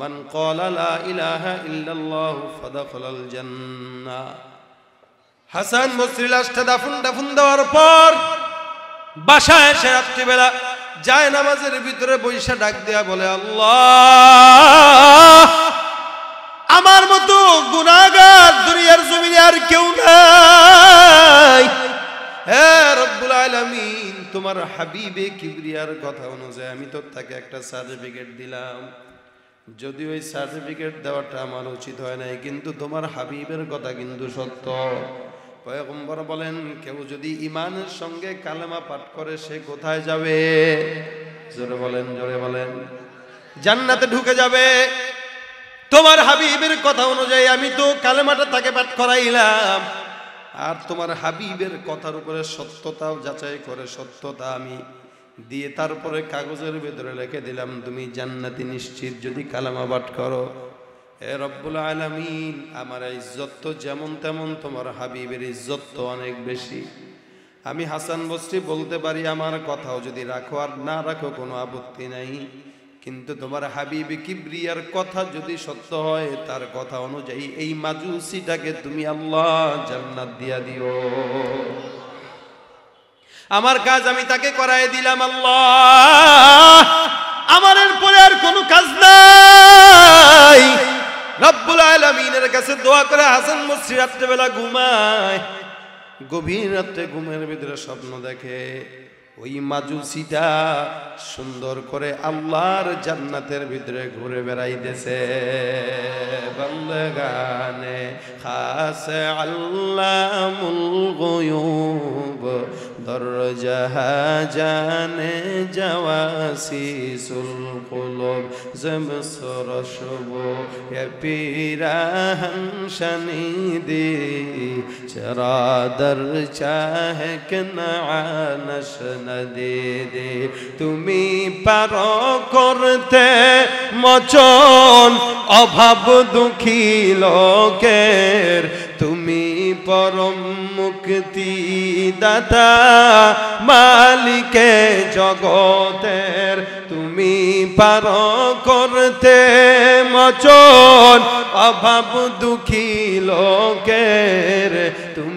মান ক্বালা লা ইলাহা ইল্লাল্লাহু ফাদাখালাল জান্নাহ হাসান বসরি লাশটা দাফন দাফন দেওয়ার পর বাসায় এসে রাত্রিবেলা যায় নামাজের ভিতরে বৈশা ডাক দেয়া বলে, আল্লাহ, আমার মতো গুনাগার দুনিয়ার জমিনে আর কেউ নাই। হ্যাঁ রব্বুল আলামিন, তোমার হাবিবে কিবরিয়ার কথা অনুযায়ী আমি তো তাকে একটা সার্টিফিকেট দিলাম। যদি ওই সার্টিফিকেট দেওয়াটা আমার উচিত হয় নাই, কিন্তু তোমার হাবিবের কথা কিন্তু সত্য। পয়গম্বর বলেন, কেউ যদি ইমানের সঙ্গে কালেমা পাঠ করে, সে কোথায় যাবে? জোরে বলেন জোরে বলেন। জান্নাতে ঢুকে যাবে। তোমার হাবিবের কথা অনুযায়ী আমি তো কালেমাটা তাকে পাঠ করাইলাম। আর তোমার হাবিবের কথার উপরে সত্যতাও যাচাই করে সত্যতা আমি। দিয়ে তারপরে কাগজের ভেতরে লিখে দিলাম, তুমি জান্নাতি নিশ্চিত যদি কালামা পাঠ করো। এ রব্বুল আলামিন, আমার ইজ্জত তো যেমন তেমন তোমার হাবিবের ইজ্জত তো অনেক বেশি। আমি হাসান বস্রি বলতে পারি, আমার কথাও যদি রাখো আর না রাখো কোনো আপত্তি নাই। কিন্তু তোমার হাবিব কিবরিয়ার কথা যদি সত্য হয়, তার কথা অনুযায়ী এই মাজুসিটাকে তুমি আল্লাহ জান্নাত দিয়া দিও। আমার কাজ আমি তাকে করাই দিলাম, আল্লাহ। আমার এরপরে আর কোনো কাজ নাই। রব্বুল আলমিনের কাছে দোয়া করে হাসান মসজিদ রাত্রেবেলা ঘুমায়। গভীর রাত্রে ঘুমের ভিতরে স্বপ্ন দেখে। ওই মাজুসিটা সুন্দর করে আল্লাহর জান্নাতের ভিতরে ঘুরে বেড়াইতেছে। বন্দগানে খাস গয়ুব। দরজাহা জানে জওয়াসিসুল কুলুব জমসর শুব পিরাহন শনিদি চরাদর চাহে কনানশ নদী দে। তুমি পার করতে মচন অভাব দুঃখী লোকের। তুমি পরম মুক্তি দাতা মালিকে জগতের তুমি পার করতে মচন অভাব দুঃখী লোকের তুমি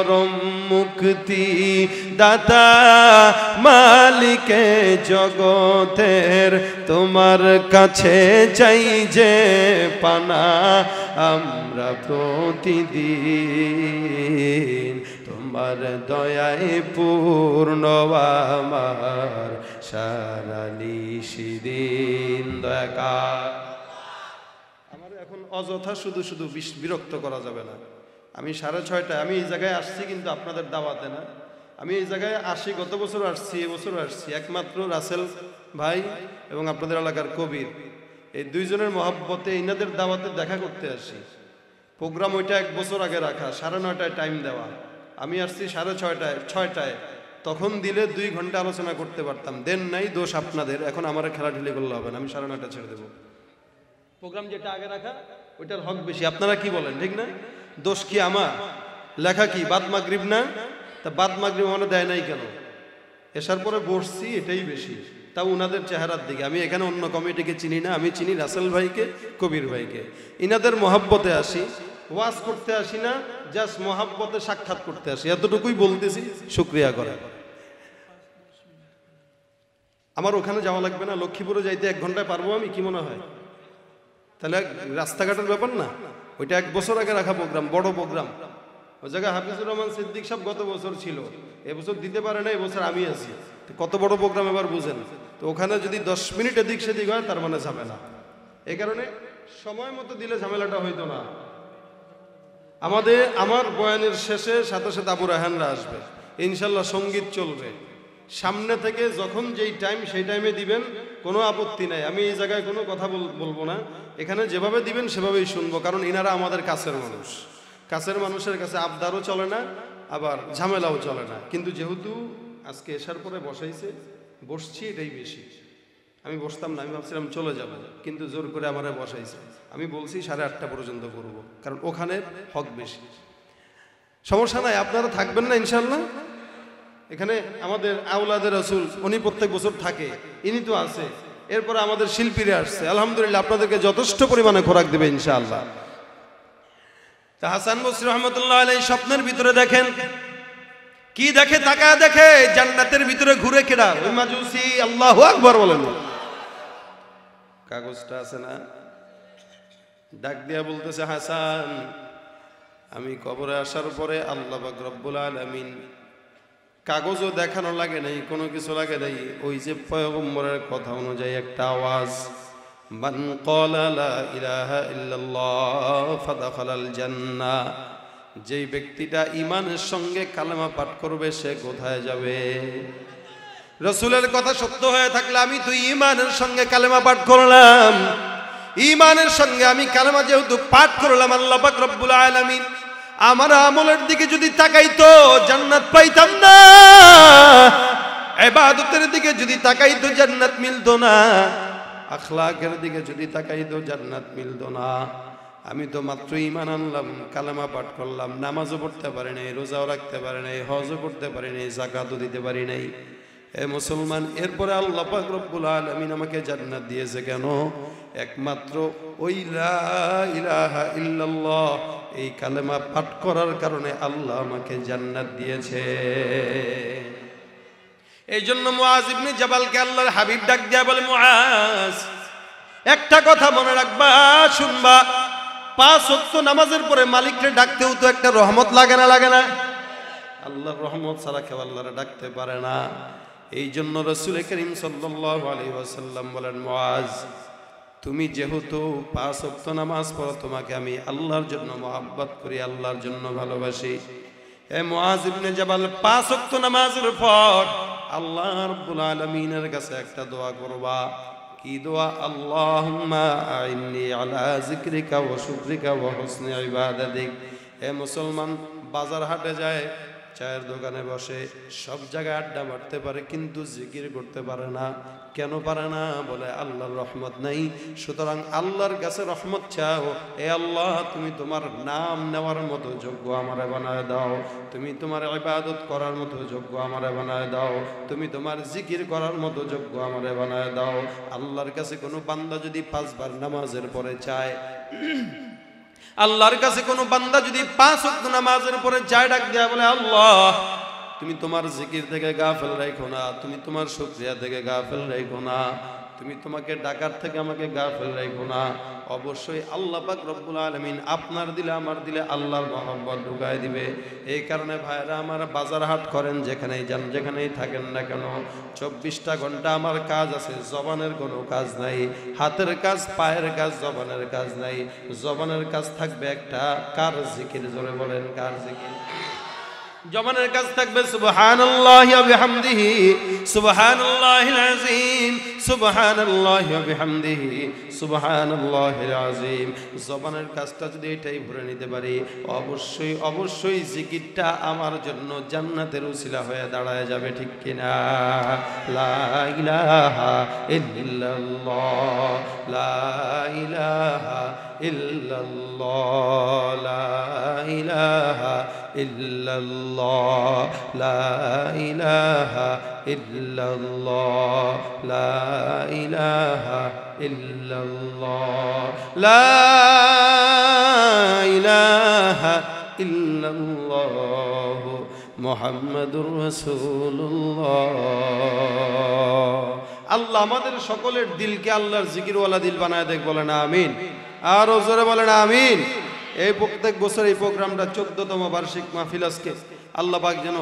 পরম মুক্তি দাতা মালিকে জগতের তোমার কাছে চাই যে পানা আমরা প্রতিদিন। তোমার দয়ায় পূর্ণ আমার সারালি সিদিন দয়াকার আমার এখন অযথা শুধু শুধু বিরক্ত করা যাবে না। আমি সাড়ে ছয়টায়, আমি এই জায়গায় আসছি কিন্তু আপনাদের দাওয়াতে না। আমি এই জায়গায় আসি, গত বছর আসছি এবছর আসছি। একমাত্র রাসেল ভাই এবং আপনাদের এলাকার কবির। এই দুইজনের মহাব্বতে ইনাদের দাওয়াতে দেখা করতে আসি। প্রোগ্রাম ওইটা এক বছর আগে রাখা, সাড়ে নয়টায় টাইম দেওয়া। আমি আসছি সাড়ে ছয়টায় ছয়টায়। তখন দিলে দুই ঘণ্টা আলোচনা করতে পারতাম। দেন নাই, দোষ আপনাদের। এখন আমার খেলাঠেলি করলে হবে না, আমি সাড়ে নয়টা ছেড়ে দেবো। প্রোগ্রাম যেটা আগে রাখা, ওইটার হক বেশি। আপনারা কি বলেন, ঠিক না? দোষ কি আমার? লেখা কি, বাদ মাগরিব না? তা বাদ মাগরিব মানে দেয় নাই কেন? এসার পরে বসছি, এটাই বেশি। তা উনাদের চেহারার দিকে। আমি এখানে অন্য কমিটিকে চিনি না, আমি চিনি রাসেল ভাইকে, কবির ভাইকে। ইনাদের মহাব্বতে আসি। ওয়াজ করতে আসি না, জাস্ট মহাব্বতে সাক্ষাৎ করতে আসি। এতটুকুই বলতেছি, শুক্রিয়া করে। আমার ওখানে যাওয়া লাগবে না, লক্ষ্মীপুরে যাইতে এক ঘন্টায় পারব আমি, কি মনে হয়? তাহলে রাস্তাঘাটের ব্যাপার না। ওইটা এক বছর আগে রাখা প্রোগ্রাম, বড় প্রোগ্রাম। ওই জায়গায় হাফিজুর রহমান সিদ্দিক সাহেব গত বছর ছিল। এবছর দিতে পারে না এবছর আমি আছি। কত বড় প্রোগ্রাম এবার বুঝেন। তো ওখানে যদি দশ মিনিট এদিক সেদিক হয়, তার মানে ঝামেলা। এই কারণে সময় মতো দিলে ঝামেলাটা হইতো না। আমাদের, আমার বয়ানের শেষে সাথে সাথে আবু রাহানরা আসবে। ইনশাল্লাহ সংগীত চলবে। সামনে থেকে যখন যেই টাইম সেই টাইমে দিবেন, কোনো আপত্তি নাই। আমি এই জায়গায় কোনো কথা বল- বলব না। এখানে যেভাবে দিবেন, সেভাবেই শুনব, কারণ ইনারা আমাদের কাছের মানুষ। কাছের মানুষের কাছে আবদারও চলে না, আবার ঝামেলাও চলে না। কিন্তু যেহেতু আজকে এসার পরে বসাইছে, বসছি এটাই বেশি। আমি বসতাম না, আমি ভাবছিলাম চলে যাব, কিন্তু জোর করে আমারে বসাইছে। আমি বলছি সাড়ে আটটা পর্যন্ত করব, কারণ ওখানে হক বেশি। সমস্যা নাই, আপনারা থাকবেন না ইনশাল্লাহ এখানে আমাদের আউলাদের রসুল, উনি প্রত্যেক বছর থাকে, ইনি তো আছে। এরপরে আমাদের শিল্পীরা আসছে। আলহামদুলিল্লাহ, আপনাদেরকে যথেষ্ট পরিমাণে খোরাক দেবে, ইনশাআল্লাহ। তা হাসান বসরি রহমতুল্লাহ আলাই স্বপ্নের ভিতরে দেখেন, কি দেখে তাকা দেখে, জান্নাতের ভিতরে ঘুরে কেডা? ওই মাজুসি, আল্লাহ আকবর বলেন। কাগজটা আছে না? ডাক দিয়া বলতেছে, হাসান, আমি কবরে আসার পরে আল্লাহ রব্বুল আলামিন কাগজও দেখানো লাগে নাই, কোনো কিছু লাগে নাই। ওই যে পয়গম্বরের কথা অনুযায়ী একটা আওয়াজ, মান ক্বালা লা ইলাহা ইল্লাল্লাহ ফাদাখালাল যেই ব্যক্তিটা ইমানের সঙ্গে কালেমা পাঠ করবে, সে কোথায় যাবে? রসুলের কথা সত্য হয়ে থাকলে আমি তুই ইমানের সঙ্গে কালেমা পাঠ করলাম। ইমানের সঙ্গে আমি কালেমা যেহেতু পাঠ করলাম, আল্লাহ পাক রব্বুল আমার আমলের দিকে যদি তাকাইতো, জান্নাত পাইতাম না। এবাদতের দিকে যদি তাকাইতো, জান্নাত মিলতো না। আখলাকের দিকে যদি তাকাইতো, জান্নাত মিলতো না। আমি তো মাত্র ইমান আনলাম, কালেমা পাঠ করলাম, নামাজও পড়তে পারি নাই, রোজাও রাখতে পারি নাই, হজও করতে পারি নাই জাকাতও দিতে পারি নাই। এ মুসলমান, এরপরে আল্লাহ পাক রব্বুল আলামিন আমাকে জান্নাত দিয়েছে কেন? একমাত্র ওই লা ইলাহা ইল্লাল্লাহ, এই কালেমা পাঠ করার কারণে আল্লাহ আমাকে জান্নাত দিয়েছে। এই জন্য মুআজ ইবনে জাবালকে আল্লাহর হাবিব ডাক দিয়া বলে, মুআজ, একটা কথা মনে রাখবা, শুনবা। পাঁচ ওয়াক্ত নামাজের পরে মালিককে ডাকতেও তো একটা রহমত লাগে না লাগে না? আল্লাহর রহমত ছাড়া কেউ আল্লাহরে ডাকতে পারে না। এই জন্য রসুল করিম আলাইহি বলেন, মুআজ, তুমি যেহেতু পাঁচ ওয়াক্ত নামাজ পড়ো, তোমাকে আমি আল্লাহর জন্য মহাব্বত করি, আল্লাহর জন্য ভালোবাসি। এ মুআজ ইবনে জাবাল, পাঁচ ওয়াক্ত নামাজের পর আল্লাহ রাব্বুল আলামিনের কাছে একটা দোয়া করবা। কি দোয়া? আল্লাহুম্মা আইন্নি আলা যিকরিকা ওয়া শুকরিকা ওয়া হুসনি ইবাদাতিক। হে মুসলমান বাজার হাটে যায় চায়ের দোকানে বসে সব জায়গায় আড্ডা মারতে পারে, কিন্তু জিকির করতে পারে না। কেন পারে না? বলে, আল্লাহর রহমত নাই। সুতরাং আল্লাহর কাছে রহমত চাও। এ আল্লাহ, তুমি তোমার নাম নেওয়ার মতো যোগ্য আমারে বানায় দাও। তুমি তোমার ইবাদত করার মতো যোগ্য আমারে বানায় দাও। তুমি তোমার জিকির করার মতো যোগ্য আমারে বানায় দাও। আল্লাহর কাছে কোনো বান্দা যদি পাঁচবার নামাজের পরে চায় আল্লাহর কাছে কোনো বান্দা যদি পাঁচ অক্ত নামাজের পরে চায় ডাক দেয়া বলে, আল্লাহ, তুমি তোমার জিকির থেকে গাফেল রাখো না, তুমি তোমার শক্রিয়া থেকে গাফেল রাখো না। তুমি তোমাকে ডাকার থেকে আমাকে গাফেল রাখো না। অবশ্যই আল্লাহ পাক রব্বুল আলমিন আপনার দিলে, আমার দিলে আল্লাহর মহব্বত ঢুকাই দিবে। এই কারণে ভাইরা আমার বাজার হাট করেন যেখানেই যান, যেখানেই থাকেন না কেন, চব্বিশটা ঘণ্টা আমার কাজ আছে, জবানের কোনো কাজ নাই। হাতের কাজ, পায়ের কাজ, জবানের কাজ নাই। জবানের কাজ থাকবে একটা, কার জিকির? জোরে বলেন, কার জিকির? জবানের কাজ থাকবে, সুবহানাল্লাহি ওয়া বিহামদিহি, সুবহানাল্লাহিল আযীম, সুবহানাল্লাহি ওয়া বিহামদিহি, সুবহানাল্লাহিল আযীম। জবানের কাজটা যদি এটাই ভরে নিতে পারি, অবশ্যই অবশ্যই জিকিরটা আমার জন্য জান্নাতের উসিলা হয়ে দাঁড়ায় যাবে, ঠিক কিনা লা ইলাহা ইল্লাল্লাহ, লা ইলাহা ইল্লাল্লাহ, লা ইল্লাল্লাহ, লা ইলাহা ইল্লাল্লাহ, লা ইলাহা ইল্লাল্লাহ, লা ইলাহা ইল্লাল্লাহ, মুহাম্মাদুর রাসূলুল্লাহ। আল্লাহ আমাদের সকলের দিলকে আল্লাহর জিকিরওয়ালা দিল বানায় দেখ না আমিন। আরও জোরে না আমিন। এই প্রত্যেক বছর এই প্রোগ্রামটা চোদ্দতম বার্ষিক মাহফিল আজকে। আল্লাহ পাক যেন